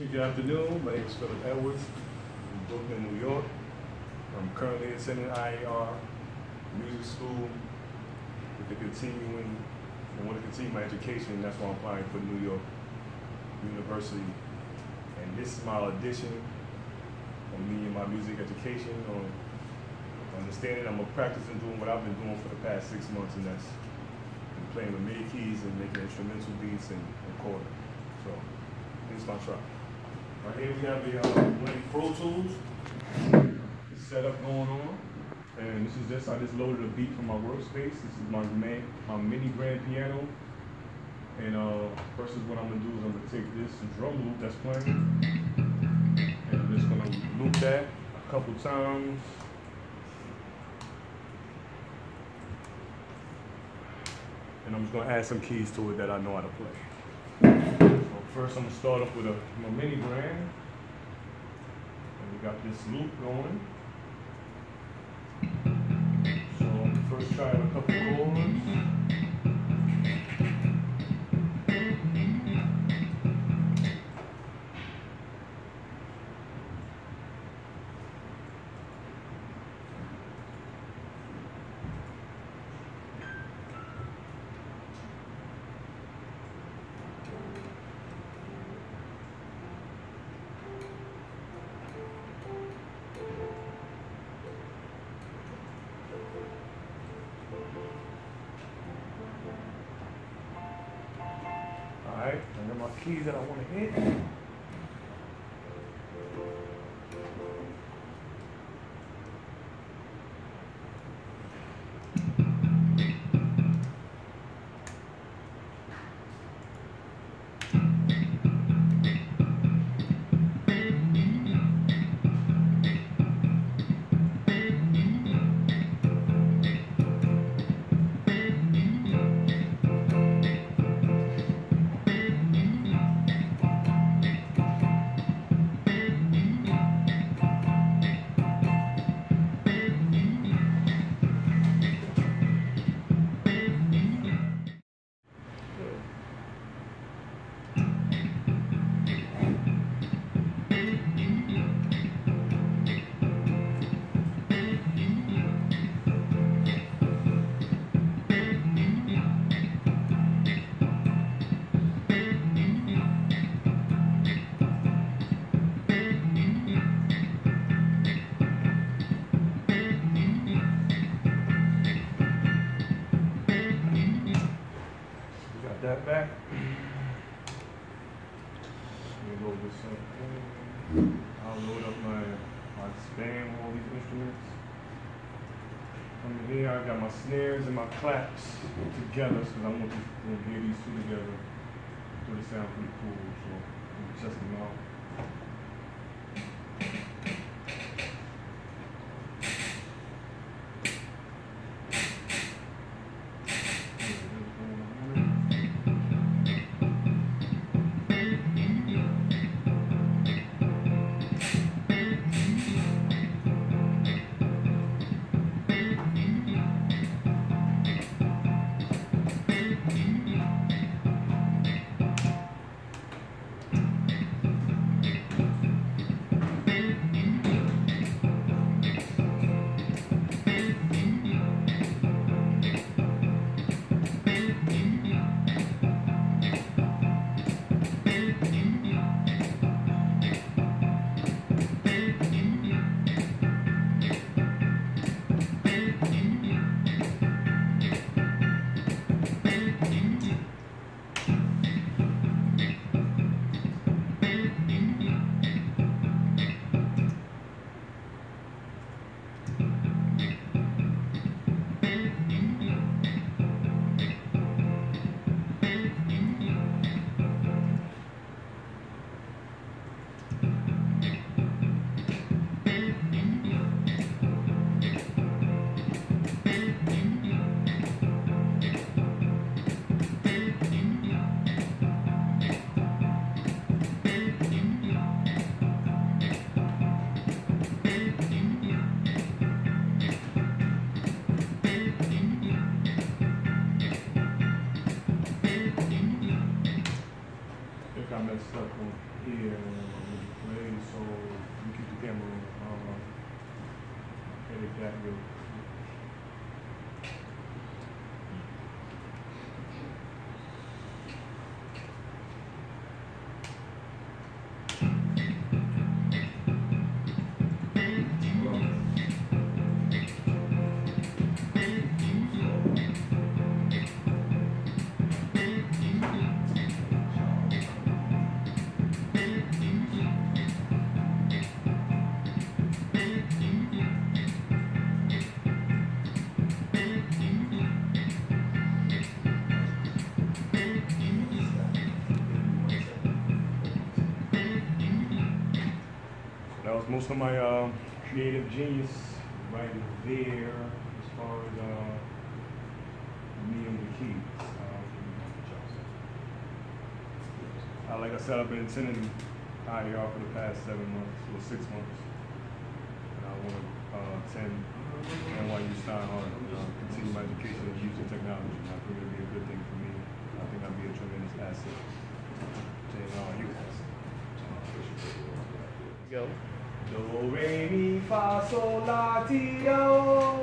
Good afternoon. My name is Philip Edwards from Brooklyn, New York. I'm currently attending IAR Music School with the continuing, I want to continue my education. and That's why I'm applying for New York University. And this is my audition on me and my music education on understanding I'm a practicing doing what I've been doing for the past six months, and that's playing with MIDI keys and making instrumental beats and recording. So this is my try. Right here we have the uh, Blink Pro Tools setup going on. And this is just, I just loaded a beat from my workspace. This is my main, my mini grand piano. And uh, first is what I'm gonna do is I'm gonna take this drum loop that's playing, and I'm just gonna loop that a couple times. And I'm just gonna add some keys to it that I know how to play. So first I'm gonna start off with a my mini grand. And we got this loop going. So first try a couple chords. Keys that I want to hit. Load this up. I'll load up my, my spam, all these instruments. Under here, I got my snares and my claps together, so I want to hear these two together. So they sound pretty cool, so let me test them out. think I messed up on here on the play, so we keep the camera on. Uh, um, edit that real quick. That was most of my um, creative genius right there as far as uh, me and the keys. Um, uh, like I said, I've been attending IAR for the past seven months or six months. And I want to uh, attend NYU Steinhardt, uh, continue my education in using technology. I think it'll be a good thing for me. I think I'll be a tremendous asset to NYU. Go. Do, re, mi, fa, sol, la, ti, do.